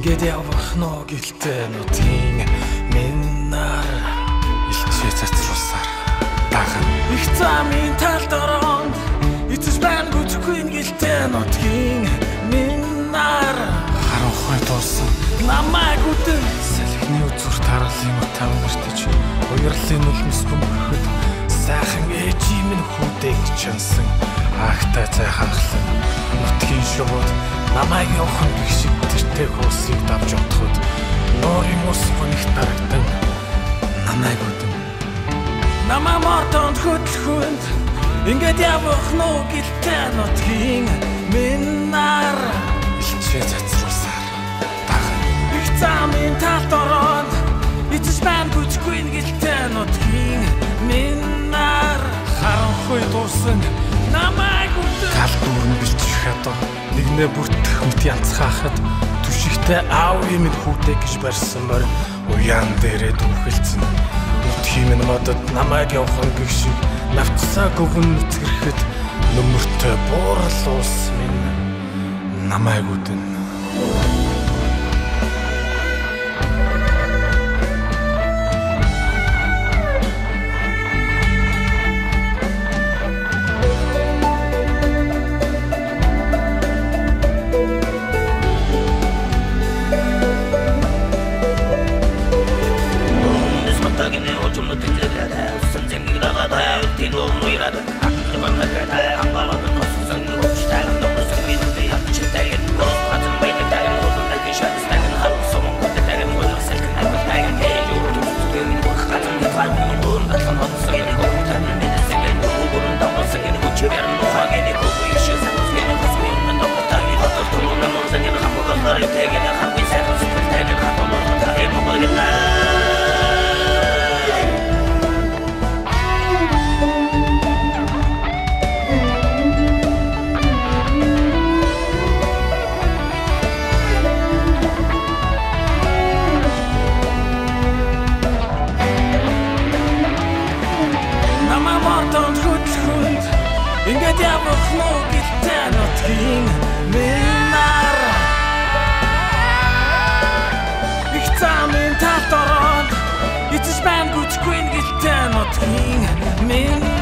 Ингээд явах нөө гэлтэй нутгийн миннар илчээ цацруулсаар даган их замын тал дороонд эцэж байна бүжгүй гэлтэй нутгийн миннар харанхуй дуусан намайг үдэн. Салхины үзүр таргалын утаан мартаж уярлын нулимс бөмбөхөд сайхан ээжийн минь хүүдэг чансан. Ахтай цай ханхлан нутгийн шувууд намайг явахын гих шиг тэртээ хуусыг давж отоход нуурын ус гонх дарагдан намайг үдэн намаа мартанд хөтлөхөнд ингээд явах нуу гэлтэй нутгийн миннар илчээ цацруулсаар даган их замын талд ороод эцэж байна бүжгүй гэлтэй нутгийн миннар харанхуй дуусан намайг үдэн нэгнээ бүртгэх мэт янцхаахад түшигтэй аав юм хүүтэй гэж барьсан морь уян дээрээ дүүхэлцэн. Нутгийн минь модод намайг явахын гих шиг навцсаа гөвн нүцгэрхэд нөмөртэй буурал уус минь намайг үдэн явах нуу гэлтэй нутгийн миннар их замын талд ороод эцэж байна бүжгүй гэлтэй нутгийн миннар